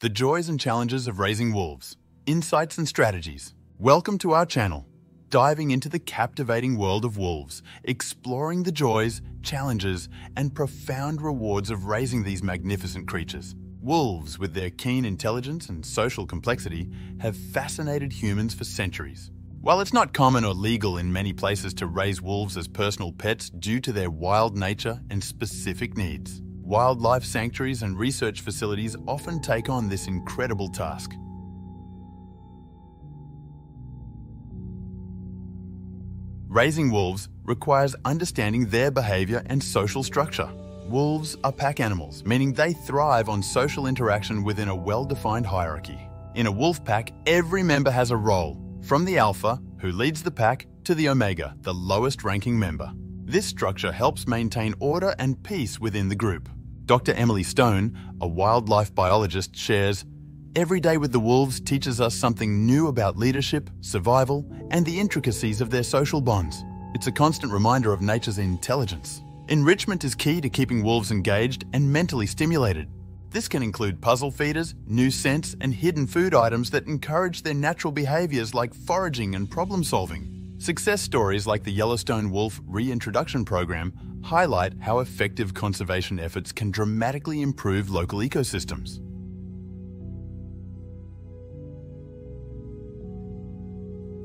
The joys and challenges of raising wolves, insights and strategies. Welcome to our channel, diving into the captivating world of wolves, exploring the joys, challenges, and profound rewards of raising these magnificent creatures. Wolves, with their keen intelligence and social complexity, have fascinated humans for centuries. While it's not common or legal in many places to raise wolves as personal pets due to their wild nature and specific needs, wildlife sanctuaries and research facilities often take on this incredible task. Raising wolves requires understanding their behavior and social structure. Wolves are pack animals, meaning they thrive on social interaction within a well-defined hierarchy. In a wolf pack, every member has a role, from the alpha, who leads the pack, to the omega, the lowest ranking member. This structure helps maintain order and peace within the group. Dr. Emily Stone, a wildlife biologist, shares Every day with the wolves teaches us something new about leadership, survival, and the intricacies of their social bonds. It's a constant reminder of nature's intelligence. Enrichment is key to keeping wolves engaged and mentally stimulated. This can include puzzle feeders, new scents, and hidden food items that encourage their natural behaviors like foraging and problem solving. Success stories like the Yellowstone Wolf Reintroduction Program highlight how effective conservation efforts can dramatically improve local ecosystems.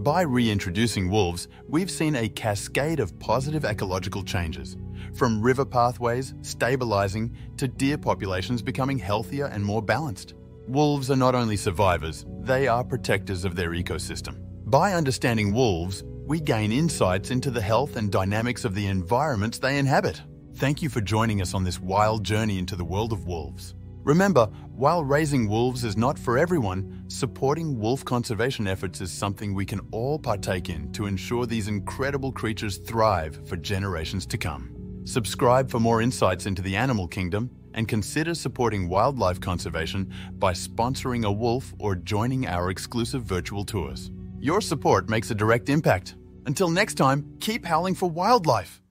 By reintroducing wolves, we've seen a cascade of positive ecological changes, from river pathways stabilizing to deer populations becoming healthier and more balanced. Wolves are not only survivors, they are protectors of their ecosystem. By understanding wolves, we gain insights into the health and dynamics of the environments they inhabit. Thank you for joining us on this wild journey into the world of wolves. Remember, while raising wolves is not for everyone, supporting wolf conservation efforts is something we can all partake in to ensure these incredible creatures thrive for generations to come. Subscribe for more insights into the animal kingdom and consider supporting wildlife conservation by sponsoring a wolf or joining our exclusive virtual tours. Your support makes a direct impact. Until next time, keep howling for wildlife.